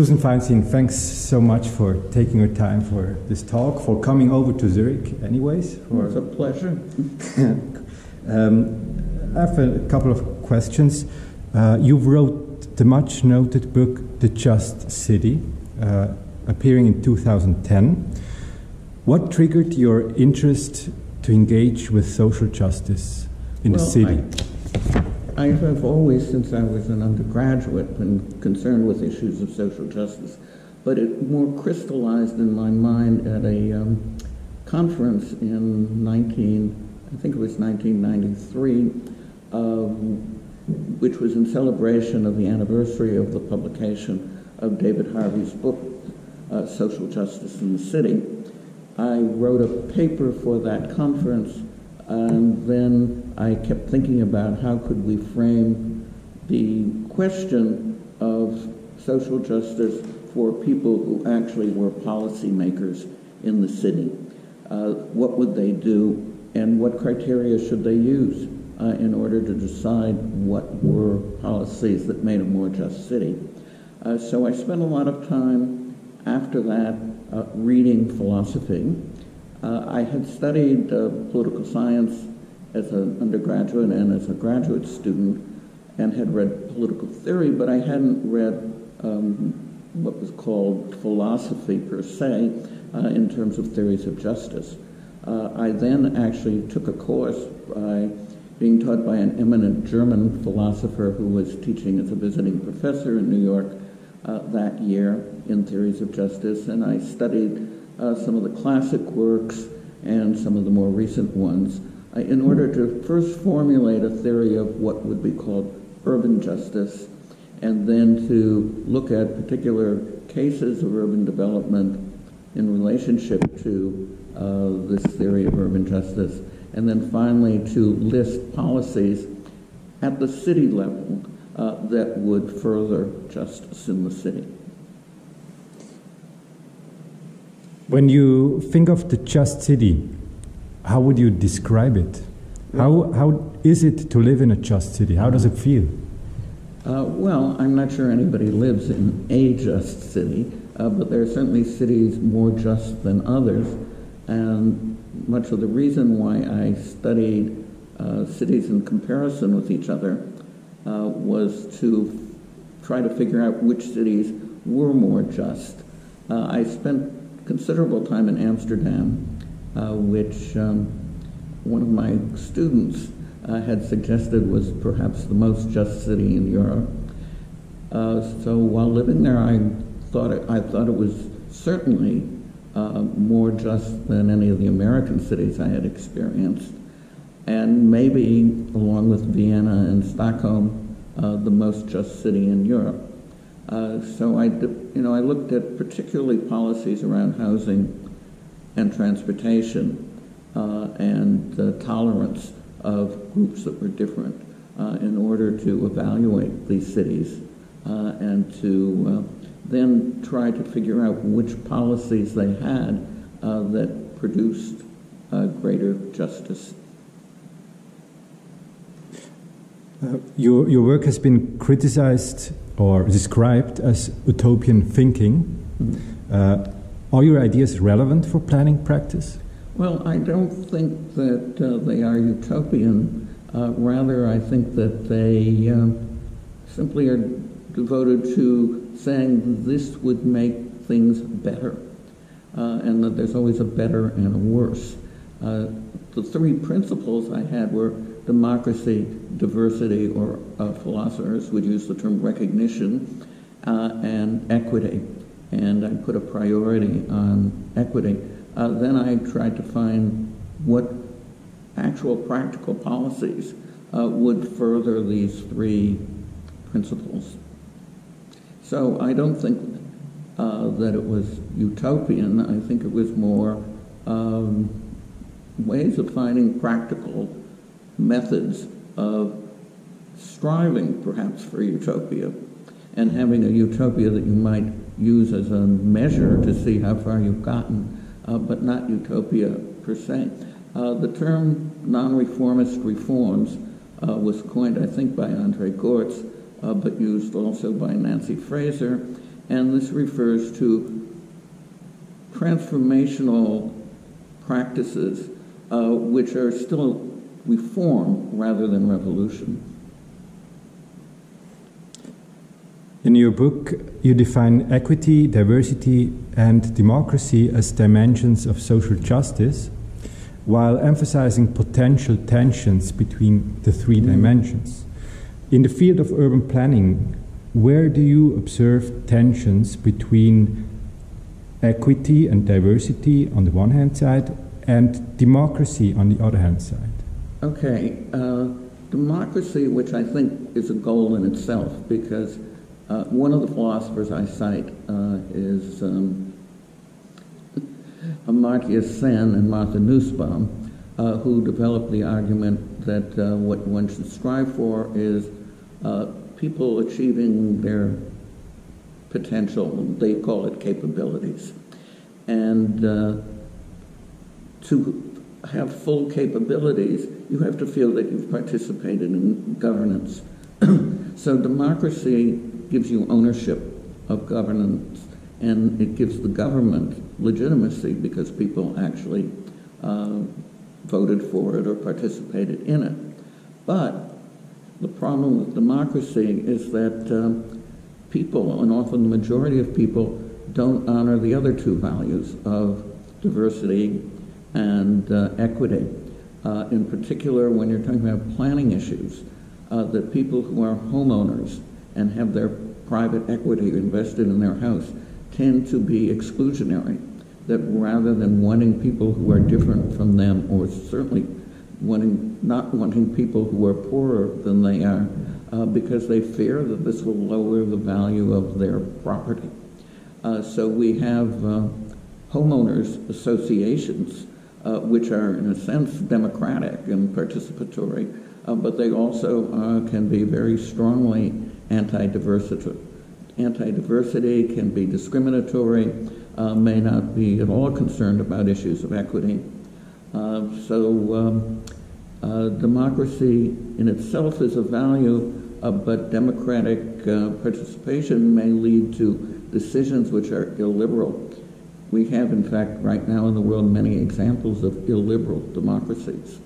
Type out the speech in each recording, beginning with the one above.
Susan Fainstein, thanks so much for taking your time for this talk, for coming over to Zurich, anyways. For it's a pleasure. um, I have a couple of questions. Uh, you wrote the much noted book, The Just City, uh, appearing in 2010. What triggered your interest to engage with social justice in well, the city? I, I have always, since I was an undergraduate, been concerned with issues of social justice, but it more crystallized in my mind at a um, conference in 19, I think it was 1993, um, which was in celebration of the anniversary of the publication of David Harvey's book, uh, Social Justice in the City. I wrote a paper for that conference and then I kept thinking about how could we frame the question of social justice for people who actually were policymakers in the city. Uh, what would they do and what criteria should they use uh, in order to decide what were policies that made a more just city? Uh, so I spent a lot of time after that uh, reading philosophy uh, I had studied uh, political science as an undergraduate and as a graduate student and had read political theory, but I hadn't read um, what was called philosophy per se uh, in terms of theories of justice. Uh, I then actually took a course by being taught by an eminent German philosopher who was teaching as a visiting professor in New York uh, that year in theories of justice, and I studied uh, some of the classic works and some of the more recent ones uh, in order to first formulate a theory of what would be called urban justice and then to look at particular cases of urban development in relationship to uh, this theory of urban justice, and then finally to list policies at the city level uh, that would further justice in the city. When you think of the just city, how would you describe it? How, how is it to live in a just city? How does it feel? Uh, well, I'm not sure anybody lives in a just city, uh, but there are certainly cities more just than others. And much of the reason why I studied uh, cities in comparison with each other uh, was to try to figure out which cities were more just. Uh, I spent considerable time in Amsterdam, uh, which um, one of my students uh, had suggested was perhaps the most just city in Europe. Uh, so while living there, I thought it, I thought it was certainly uh, more just than any of the American cities I had experienced, and maybe along with Vienna and Stockholm, uh, the most just city in Europe. Uh, so I, you know, I looked at particularly policies around housing and transportation uh, and the tolerance of groups that were different uh, in order to evaluate these cities uh, and to uh, then try to figure out which policies they had that produced greater justice. Uh, your, your work has been criticized or described as utopian thinking. Uh, are your ideas relevant for planning practice? Well, I don't think that uh, they are utopian. Uh, rather, I think that they um, simply are devoted to saying this would make things better, uh, and that there's always a better and a worse. Uh, the three principles I had were democracy, diversity, or uh, philosophers would use the term recognition, uh, and equity. And I put a priority on equity. Uh, then I tried to find what actual practical policies uh, would further these three principles. So I don't think uh, that it was utopian. I think it was more um, ways of finding practical methods of striving perhaps for utopia and having a utopia that you might use as a measure to see how far you've gotten, uh, but not utopia per se. Uh, the term non-reformist reforms uh, was coined, I think, by Andre Gorz, uh, but used also by Nancy Fraser. and this refers to transformational practices uh, which are still reform rather than revolution. In your book, you define equity, diversity, and democracy as dimensions of social justice, while emphasizing potential tensions between the three mm. dimensions. In the field of urban planning, where do you observe tensions between equity and diversity on the one hand side and democracy on the other hand side? Okay, uh, democracy, which I think is a goal in itself, because uh, one of the philosophers I cite uh, is um, Amartya Sen and Martha Nussbaum, uh, who developed the argument that uh, what one should strive for is uh, people achieving their potential, they call it capabilities. And to have full capabilities, you have to feel that you've participated in governance. so democracy gives you ownership of governance and it gives the government legitimacy because people actually uh, voted for it or participated in it. But the problem with democracy is that um, people, and often the majority of people, don't honor the other two values of diversity and uh, equity. Uh, in particular, when you're talking about planning issues, uh, that people who are homeowners and have their private equity invested in their house tend to be exclusionary. That rather than wanting people who are different from them, or certainly wanting, not wanting people who are poorer than they are, uh, because they fear that this will lower the value of their property. Uh, so we have uh, homeowners associations, uh, which are in a sense democratic and participatory, uh, but they also uh, can be very strongly anti-diversity. Anti-diversity can be discriminatory, may not be at all concerned about issues of equity. so um, democracy in itself is a value, but democratic participation may lead to decisions which are illiberal. We have, in fact, right now in the world many examples of illiberal democracies.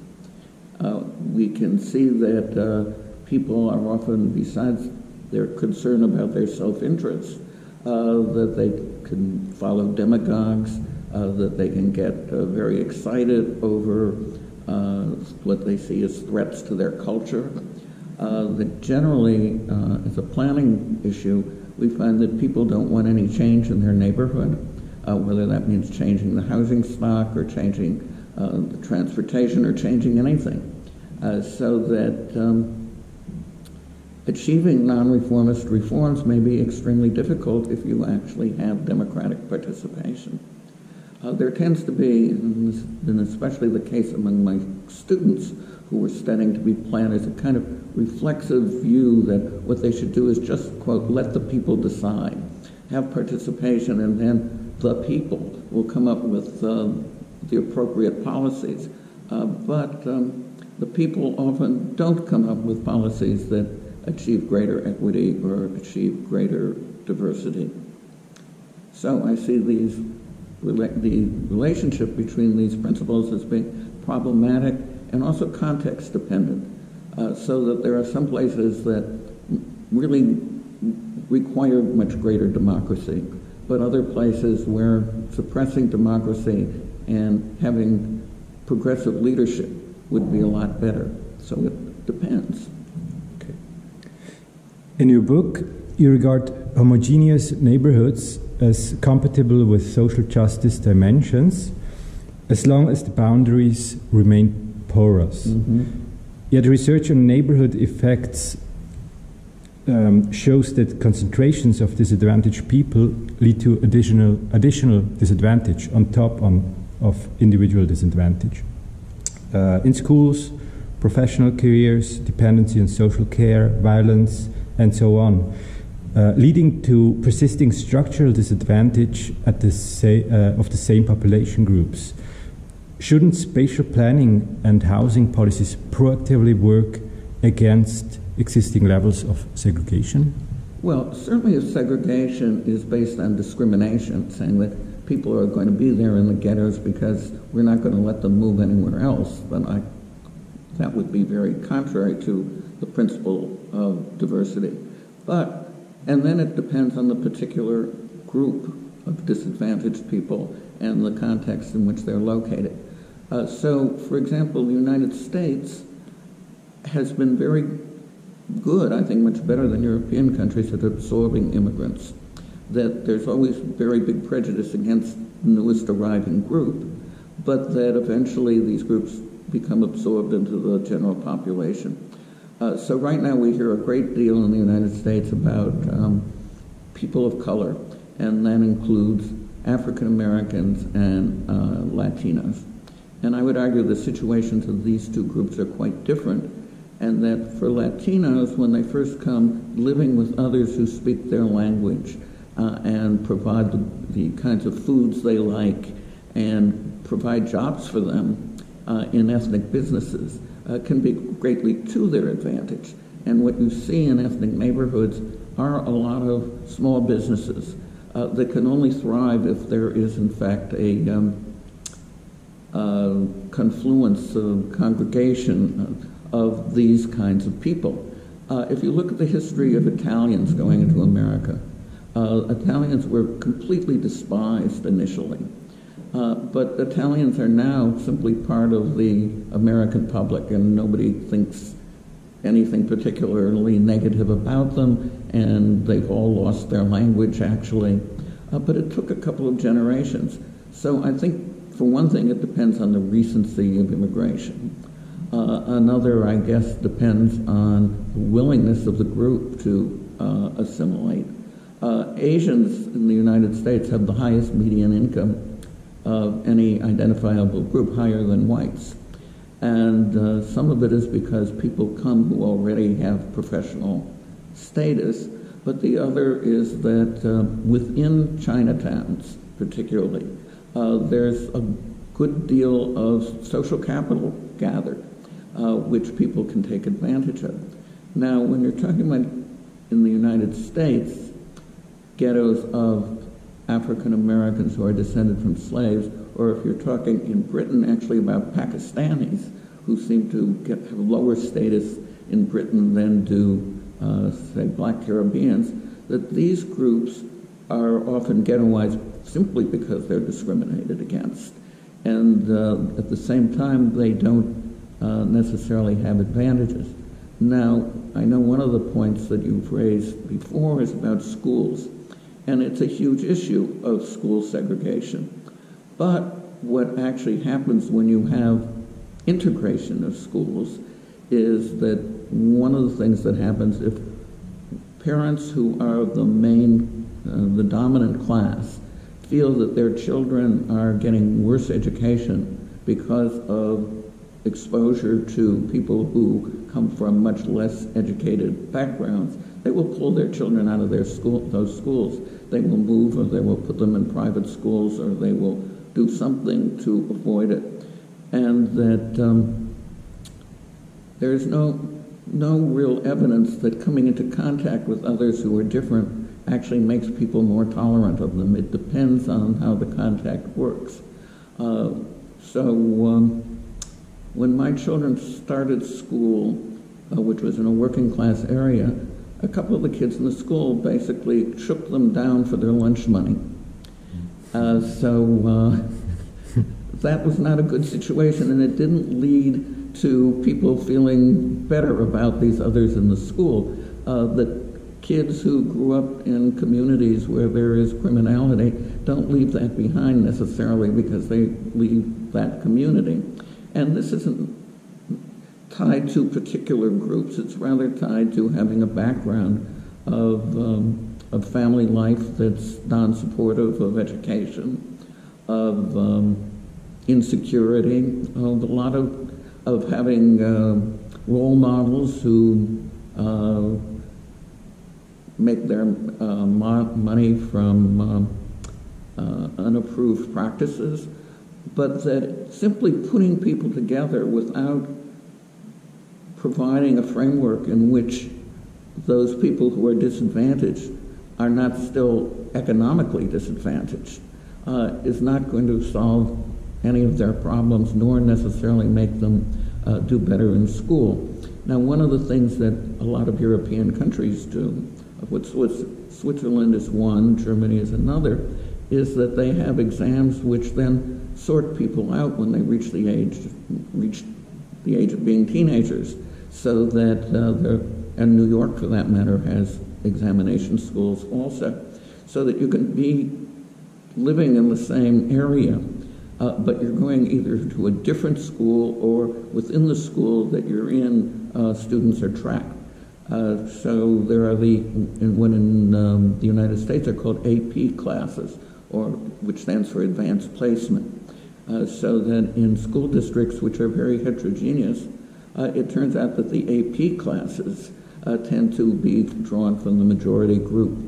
Uh, we can see that uh, people are often, besides their concern about their self-interest, uh, that they can follow demagogues, uh, that they can get uh, very excited over uh, what they see as threats to their culture. that generally, as a planning issue, we find that people don't want any change in their neighborhood, uh, whether that means changing the housing stock or changing uh, the transportation or changing anything. Uh, so that um, achieving non-reformist reforms may be extremely difficult if you actually have democratic participation. Uh, there tends to be, and especially the case among my students, who were studying to be planners, a kind of reflexive view that what they should do is just, quote, let the people decide, have participation, and then the people will come up with uh, the appropriate policies. Uh, but um, the people often don't come up with policies that achieve greater equity or achieve greater diversity. So I see these the relationship between these principles as being problematic and also context dependent, uh, so that there are some places that really require much greater democracy, but other places where suppressing democracy and having progressive leadership would be a lot better. So it depends. Okay. In your book, you regard homogeneous neighborhoods as compatible with social justice dimensions as long as the boundaries remain porous. Mm-hmm. Yet research on neighborhood effects um, shows that concentrations of disadvantaged people lead to additional additional disadvantage on top on, of individual disadvantage. Uh, in schools, professional careers, dependency on social care, violence, and so on, uh, leading to persisting structural disadvantage at the uh, of the same population groups. Shouldn't spatial planning and housing policies proactively work against existing levels of segregation? Well, certainly if segregation is based on discrimination, saying that people are going to be there in the ghettos because we're not going to let them move anywhere else, then I, that would be very contrary to the principle of diversity. But, and then it depends on the particular group of disadvantaged people and the context in which they're located. Uh, so, for example, the United States has been very good, I think much better than European countries at absorbing immigrants. That there's always very big prejudice against the newest arriving group, but that eventually these groups become absorbed into the general population. Uh, so right now we hear a great deal in the United States about um, people of color, and that includes African Americans and uh, Latinos. And I would argue the situations of these two groups are quite different, and that for Latinos, when they first come, living with others who speak their language uh, and provide the, the, kinds of foods they like and provide jobs for them uh, in ethnic businesses uh, can be greatly to their advantage. And what you see in ethnic neighborhoods are a lot of small businesses uh, that can only thrive if there is, in fact, a um, uh, confluence of congregation of these kinds of people. Uh, if you look at the history of Italians going into America, uh, Italians were completely despised initially. Uh, but Italians are now simply part of the American public, and nobody thinks anything particularly negative about them, and they've all lost their language actually. Uh, but it took a couple of generations. So I think, for one thing, it depends on the recency of immigration. Uh, another, I guess, depends on the willingness of the group to uh, assimilate. Uh, Asians in the United States have the highest median income of any identifiable group, higher than whites. And uh, some of it is because people come who already have professional status, but the other is that uh, within Chinatowns, particularly, there's a good deal of social capital gathered, uh, which people can take advantage of. Now, when you're talking about in the United States, ghettos of African Americans who are descended from slaves, or if you're talking in Britain actually about Pakistanis who seem to get, have lower status in Britain than do, uh, say, black Caribbeans, that these groups are often ghettoized simply because they're discriminated against. And uh, at the same time, they don't uh, necessarily have advantages. Now, I know one of the points that you've raised before is about schools, and it's a huge issue of school segregation. But what actually happens when you have integration of schools is that one of the things that happens if parents who are the main, uh, the dominant class, feel that their children are getting worse education because of exposure to people who come from much less educated backgrounds, they will pull their children out of their school, those schools. They will move, or they will put them in private schools, or they will do something to avoid it. And that um, there's no no real evidence that coming into contact with others who are different actually makes people more tolerant of them. It depends on how the contact works. Uh, so um, when my children started school, uh, which was in a working class area, a couple of the kids in the school basically shook them down for their lunch money. Uh, so uh, that was not a good situation, and it didn't lead to people feeling better about these others in the school. Uh, that kids who grew up in communities where there is criminality don't leave that behind necessarily because they leave that community. And this isn't tied to particular groups, it's rather tied to having a background of, um, of family life that's non supportive of education, of um, insecurity, of a lot of of having uh, role models who uh, make their uh, money from uh, uh, unapproved practices, but that simply putting people together without providing a framework in which those people who are disadvantaged are not still economically disadvantaged uh, is not going to solve any of their problems nor necessarily make them uh, do better in school. Now, one of the things that a lot of European countries do, of which Switzerland is one, Germany is another, is that they have exams which then sort people out when they reach the age reach the age of being teenagers, so that uh, and New York, for that matter, has examination schools also, so that you can be living in the same area, uh, but you're going either to a different school or within the school that you're in, uh, students are tracked. Uh, so there are the, when in um, the United States, they're called AP classes, or which stands for Advanced Placement. Uh, so that in school districts which are very heterogeneous, uh, it turns out that the AP classes uh, tend to be drawn from the majority group.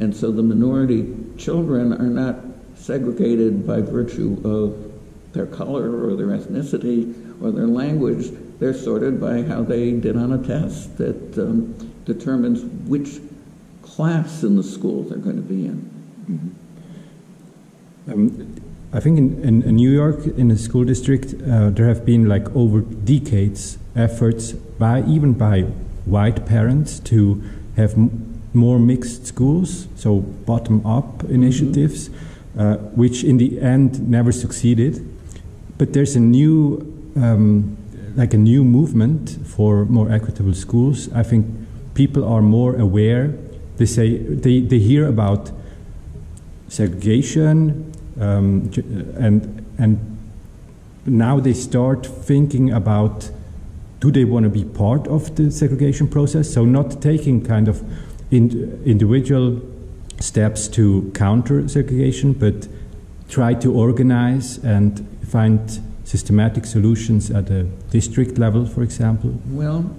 And so the minority children are not segregated by virtue of their color or their ethnicity or their language. They're sorted by how they did on a test that um, determines which class in the school they're going to be in. Mm-hmm. Um, I think in, in, in, New York, in the school district, uh, there have been like over decades efforts by even by white parents to have more mixed schools, so bottom up mm-hmm. initiatives. Mm-hmm uh, which in the end never succeeded. But there's a new, um, like a new movement for more equitable schools. I think people are more aware. They say they, they hear about segregation um, and and now they start thinking about do they want to be part of the segregation process so not taking kind of in, individual steps to counter segregation, but try to organize and find systematic solutions at a district level, for example? Well,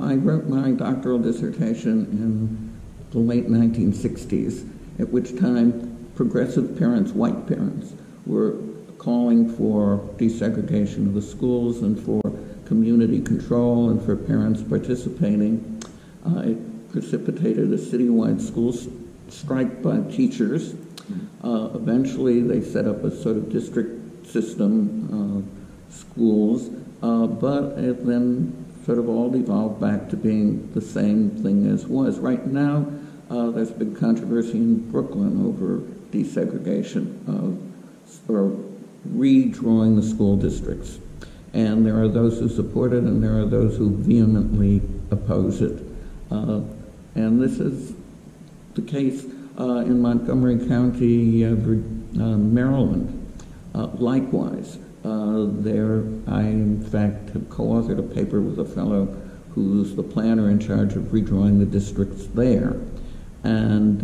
I wrote my doctoral dissertation in the late 1960s, at which time progressive parents, white parents, were calling for desegregation of the schools and for community control and for parents participating. Uh, precipitated a citywide school strike by teachers. Uh, eventually, they set up a sort of district system uh, schools, uh, but it then sort of all devolved back to being the same thing as was. Right now, uh, there's big controversy in Brooklyn over desegregation or redrawing the school districts. And there are those who support it, and there are those who vehemently oppose it. Uh, and this is the case uh, in Montgomery County, uh, uh Maryland. Uh, likewise, uh, there, I in fact have co-authored a paper with a fellow who's the planner in charge of redrawing the districts there. And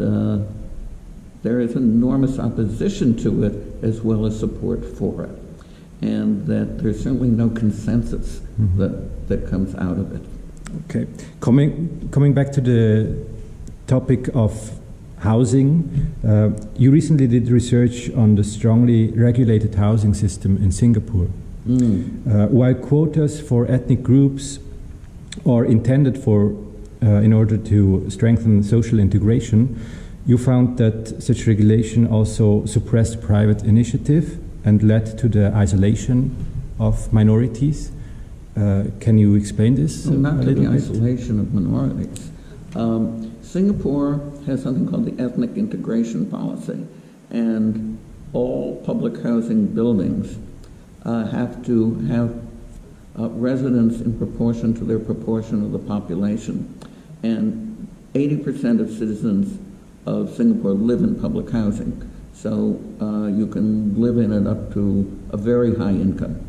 there is enormous opposition to it as well as support for it. And that there's certainly no consensus mm-hmm. that, that comes out of it. Okay, coming coming back to the topic of housing, uh, you recently did research on the strongly regulated housing system in Singapore. Mm. Uh, while quotas for ethnic groups are intended for uh, in order to strengthen social integration, you found that such regulation also suppressed private initiative and led to the isolation of minorities. Uh, can you explain this? Well, not to the bit? isolation of minorities. Um, Singapore has something called the ethnic integration policy, and all public housing buildings uh, have to have uh, residents in proportion to their proportion of the population. And 80% of citizens of Singapore live in public housing. So uh, you can live in it up to a very high income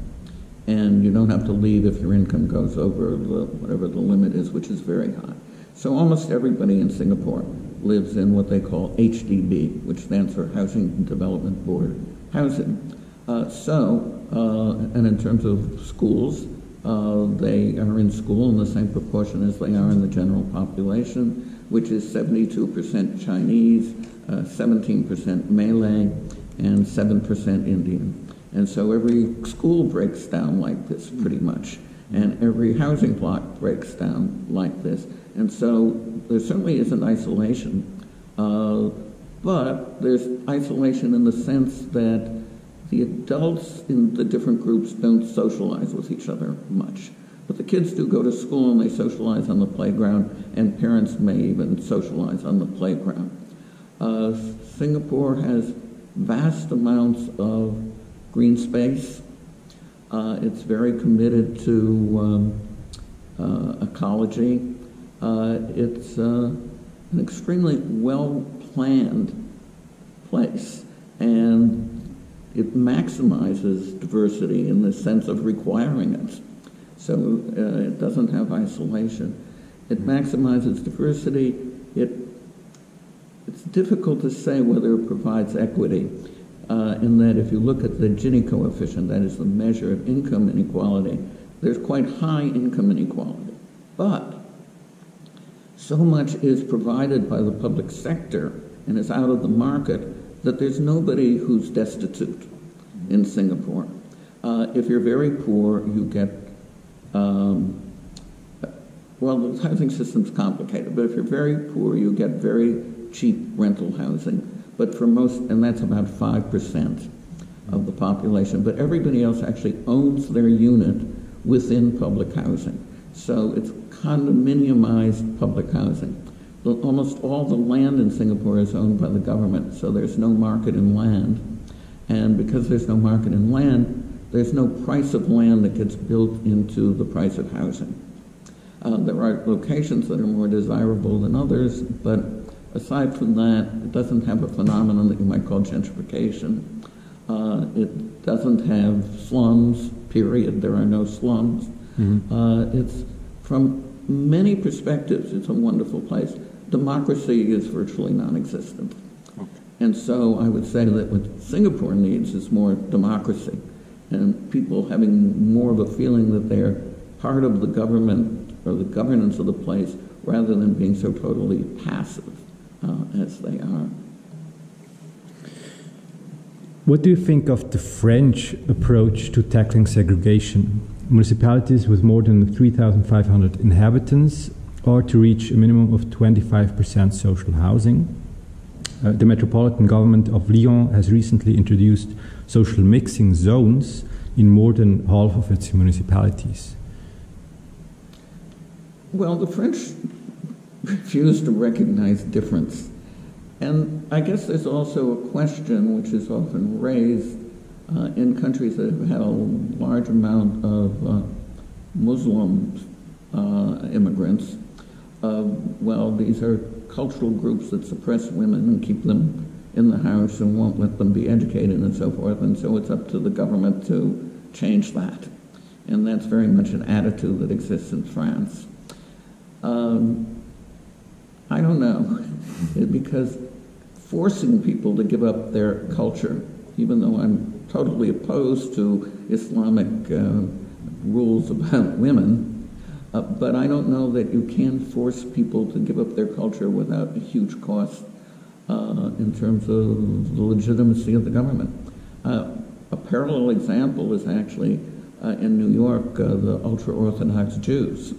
and you don't have to leave if your income goes over the, whatever the limit is, which is very high. So almost everybody in Singapore lives in what they call HDB, which stands for Housing Development Board housing. Uh, so, uh, and in terms of schools, uh, they are in school in the same proportion as they are in the general population, which is 72% Chinese, 17% uh, Malay, and 7% Indian. And so every school breaks down like this pretty much. And every housing block breaks down like this. And so there certainly isn't isolation. Uh, but there's isolation in the sense that the adults in the different groups don't socialize with each other much. But the kids do go to school and they socialize on the playground, and parents may even socialize on the playground. Uh, Singapore has vast amounts of green space. Uh, it's very committed to um, uh, ecology. Uh, it's uh, an extremely well planned place, and it maximizes diversity in the sense of requiring it. So uh, it doesn't have isolation. It maximizes diversity. It, it's difficult to say whether it provides equity, uh, in that if you look at the Gini coefficient, that is the measure of income inequality, there's quite high income inequality. But so much is provided by the public sector and is out of the market that there's nobody who's destitute in Singapore. Uh, if you're very poor, you get, um, well, the housing system's complicated, but if you're very poor, you get very cheap rental housing. But for most, and that's about 5% of the population, but everybody else actually owns their unit within public housing. So it's condominiumized public housing. Almost all the land in Singapore is owned by the government, so there's no market in land. And because there's no market in land, there's no price of land that gets built into the price of housing. Uh, there are locations that are more desirable than others, but aside from that, it doesn't have a phenomenon that you might call gentrification. Uh, it doesn't have slums, period. There are no slums. Mm-hmm. Uh, it's from many perspectives, it's a wonderful place. Democracy is virtually non existent. Okay. And so I would say that what Singapore needs is more democracy and people having more of a feeling that they're part of the government or the governance of the place rather than being so totally passive uh, as they are. What do you think of the French approach to tackling segregation? Municipalities with more than 3,500 inhabitants are to reach a minimum of 25% social housing. Uh, the metropolitan government of Lyon has recently introduced social mixing zones in more than half of its municipalities. Well, the French refuse to recognize difference and I guess there's also a question which is often raised uh, in countries that have had a large amount of uh, Muslim uh, immigrants. well, these are cultural groups that suppress women and keep them in the house and won't let them be educated and so forth. And so it's up to the government to change that. And that's very much an attitude that exists in France. Um, I don't know, because forcing people to give up their culture, even though I'm totally opposed to Islamic uh, rules about women. Uh, but I don't know that you can force people to give up their culture without a huge cost uh, in terms of the legitimacy of the government. Uh, a parallel example is actually uh, in New York, uh, the ultra Orthodox Jews,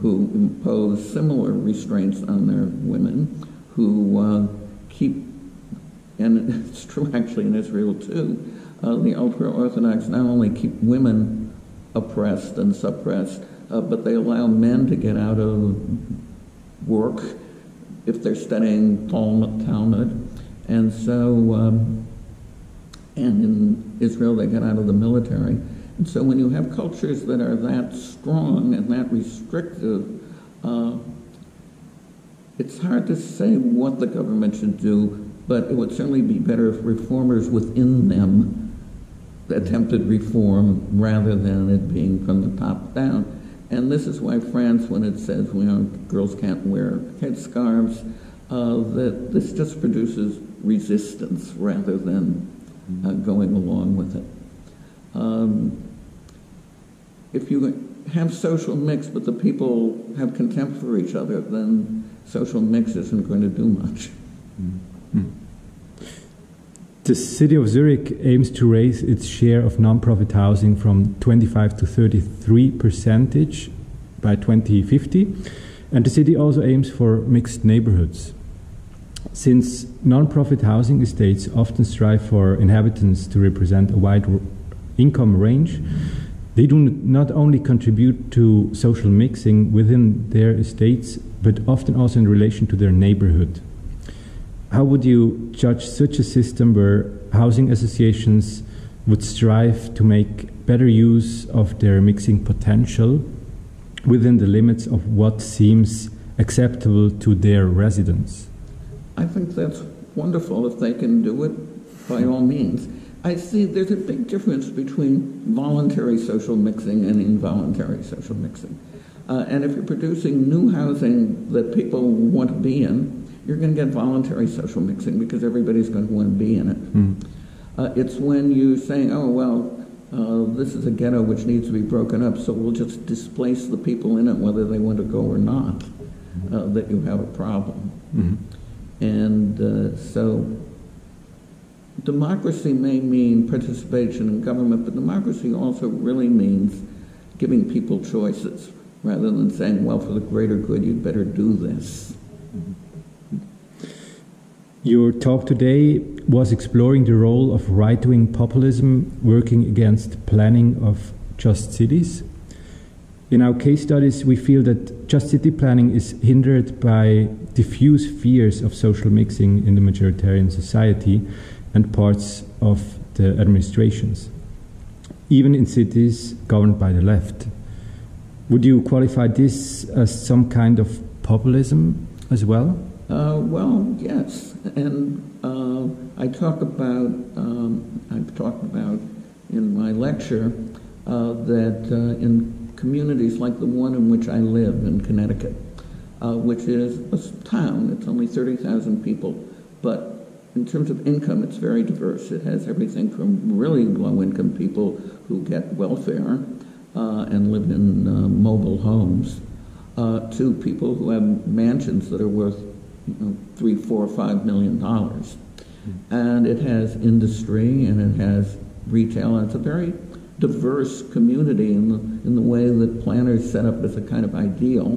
who impose similar restraints on their women, who keep, and it's true actually in Israel too, uh, the ultra Orthodox not only keep women oppressed and suppressed, uh, but they allow men to get out of work if they're studying Talmud. And so, um, and in Israel, they get out of the military. And so, when you have cultures that are that strong and that restrictive, uh, it's hard to say what the government should do, but it would certainly be better if reformers within them attempted reform rather than it being from the top down. And this is why France, when it says you know girls can't wear headscarves, uh, that this just produces resistance rather than uh, going along with it. Um, if you have social mix, but the people have contempt for each other, then social mix isn't going to do much. Mm-hmm. The city of Zurich aims to raise its share of non-profit housing from 25 to 33 percentage by 2050, and the city also aims for mixed neighborhoods. Since non-profit housing estates often strive for inhabitants to represent a wide income range, they do not only contribute to social mixing within their estates, but often also in relation to their neighborhood. How would you judge such a system where housing associations would strive to make better use of their mixing potential within the limits of what seems acceptable to their residents? I think that's wonderful if they can do it by all means. I see there's a big difference between voluntary social mixing and involuntary social mixing. Uh, and if you're producing new housing that people want to be in, you're going to get voluntary social mixing because everybody's going to want to be in it. Mm. Uh, it's when you say, oh, well, uh, this is a ghetto which needs to be broken up, so we'll just displace the people in it whether they want to go or not, uh, that you have a problem. Mm-hmm. And uh, so democracy may mean participation in government, but democracy also really means giving people choices rather than saying, well, for the greater good, you'd better do this. Your talk today was exploring the role of right wing populism working against planning of just cities. In our case studies, we feel that just city planning is hindered by diffuse fears of social mixing in the majoritarian society and parts of the administrations, even in cities governed by the left. Would you qualify this as some kind of populism as well? Uh, well, yes, and uh, I talk about um, I've talked about in my lecture uh, that uh, in communities like the one in which I live in Connecticut, uh, which is a town, it's only thirty thousand people, but in terms of income, it's very diverse. It has everything from really low income people who get welfare uh, and live in mobile homes to people who have mansions that are worth three, four, five million dollars. And it has industry and it has retail, and it's a very diverse community in the, in the way that planners set up as a kind of ideal.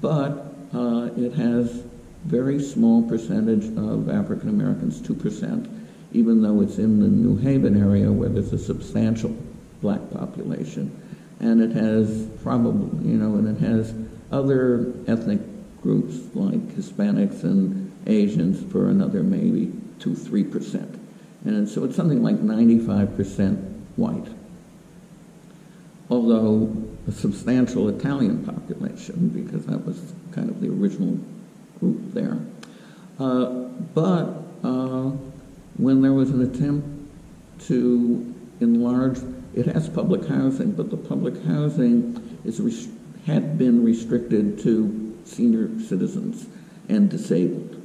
But uh, it has very small percentage of African Americans, 2%, even though it's in the New Haven area where there's a substantial black population. And it has probably, you know, and it has other ethnic groups like Hispanics and Asians for another maybe 2 3%. And so it's something like 95% white. Although a substantial Italian population, because that was kind of the original group there. Uh, but uh, when there was an attempt to enlarge, it has public housing, but the public housing is had been restricted to senior citizens and disabled.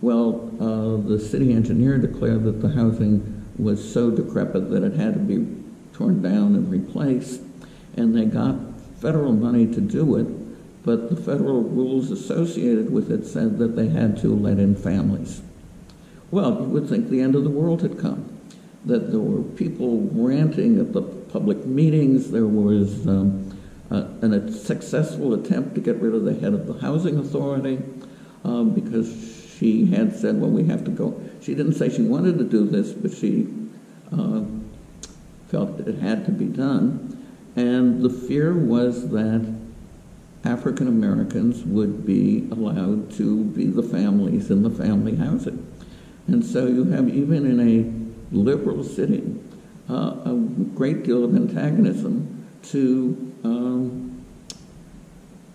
Well, uh, the city engineer declared that the housing was so decrepit that it had to be torn down and replaced, and they got federal money to do it, but the federal rules associated with it said that they had to let in families. Well, you would think the end of the world had come, that there were people ranting at the public meetings, there was um, uh, a successful attempt to get rid of the head of the housing authority um, because she had said, well, we have to go. She didn't say she wanted to do this, but she uh, felt it had to be done. And the fear was that African Americans would be allowed to be the families in the family housing. And so you have, even in a liberal city, uh, a great deal of antagonism to um,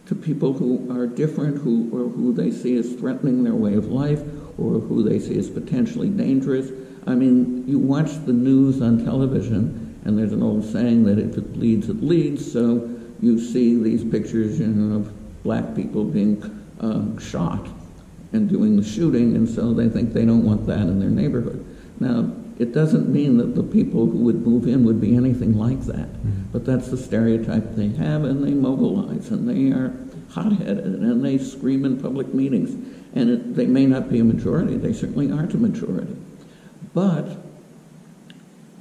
to people who are different, who or who they see as threatening their way of life, or who they see as potentially dangerous. I mean, you watch the news on television, and there's an old saying that if it bleeds, it leads. So you see these pictures you know, of black people being uh, shot and doing the shooting, and so they think they don't want that in their neighborhood. Now, it doesn't mean that the people who would move in would be anything like that, mm-hmm. but that's the stereotype they have, and they mobilize, and they are hot-headed, and they scream in public meetings. And it, they may not be a majority; they certainly aren't a majority. but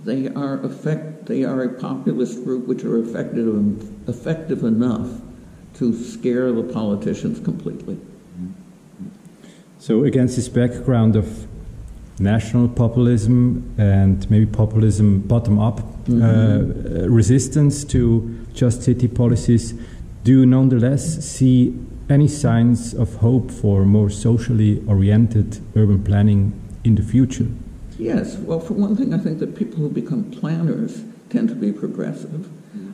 they are effect, they are a populist group which are effective, effective enough to scare the politicians completely. So, against this background of national populism and maybe populism bottom up mm-hmm. uh, resistance to just city policies, do you nonetheless see any signs of hope for more socially oriented urban planning in the future? Yes. Well, for one thing, I think that people who become planners tend to be progressive.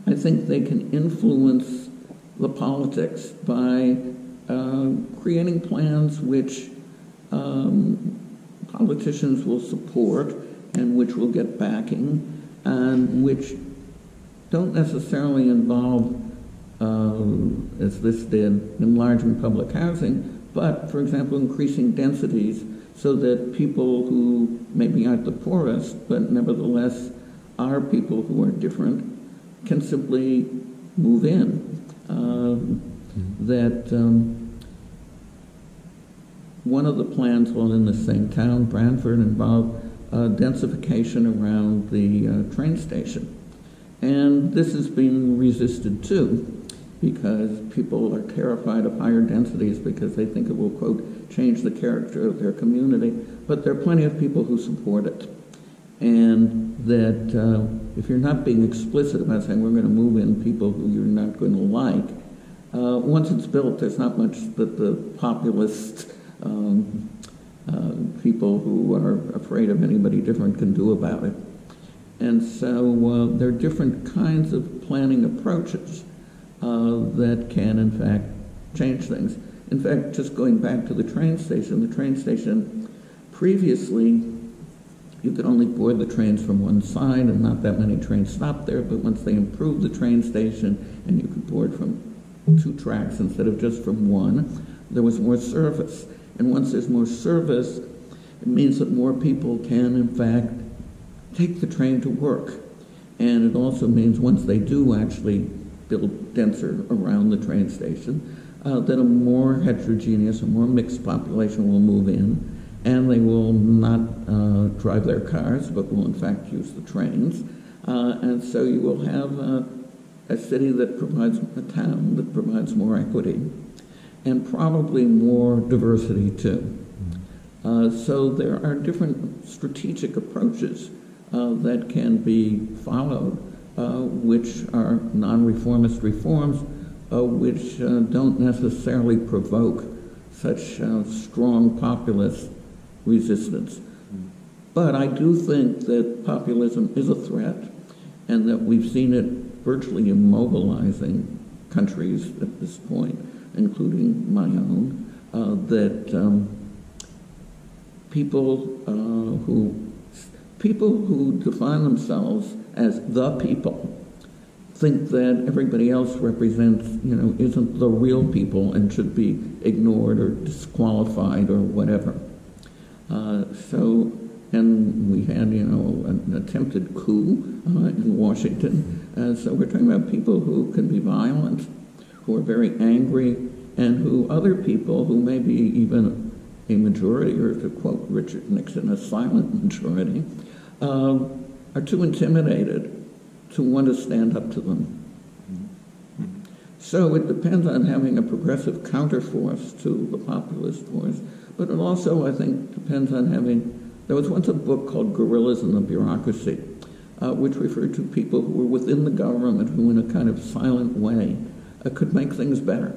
I think they can influence the politics by uh, creating plans which um, politicians will support and which will get backing and which don't necessarily involve, uh, as this did, enlarging public housing, but, for example, increasing densities so that people who maybe aren't the poorest, but nevertheless are people who are different, can simply move in. Uh. That um, one of the plans while in the same town, Branford, involved uh, densification around the uh, train station. And this has been resisted too because people are terrified of higher densities because they think it will, quote, change the character of their community. But there are plenty of people who support it. And that uh, if you're not being explicit about saying we're going to move in people who you're not going to like, uh, once it's built, there's not much that the populist um, uh, people who are afraid of anybody different can do about it. And so uh, there are different kinds of planning approaches uh, that can, in fact, change things. In fact, just going back to the train station, the train station previously you could only board the trains from one side and not that many trains stopped there, but once they improved the train station and you could board from two tracks instead of just from one, there was more service. And once there's more service, it means that more people can, in fact, take the train to work. And it also means once they do actually build denser around the train station, uh, that a more heterogeneous, a more mixed population will move in, and they will not uh, drive their cars, but will in fact use the trains. Uh, and so you will have uh, a city that provides a town that provides more equity and probably more diversity too. Uh, so there are different strategic approaches uh, that can be followed, uh, which are non-reformist reforms, uh, which uh, don't necessarily provoke such uh, strong populist resistance. But I do think that populism is a threat, and that we've seen it virtually immobilizing countries at this point including my own, uh, that um, people uh, who people who define themselves as the people think that everybody else represents, you know, isn't the real people and should be ignored or disqualified or whatever. Uh, so, and we had, you know, an attempted coup uh, in Washington. Uh, so we're talking about people who can be violent who are very angry, and who other people who may be even a majority, or to quote Richard Nixon, a silent majority, uh, are too intimidated to want to stand up to them. So it depends on having a progressive counterforce to the populist force, but it also, I think, depends on having. There was once a book called Guerrillas in the Bureaucracy, uh, which referred to people who were within the government who, in a kind of silent way, could make things better.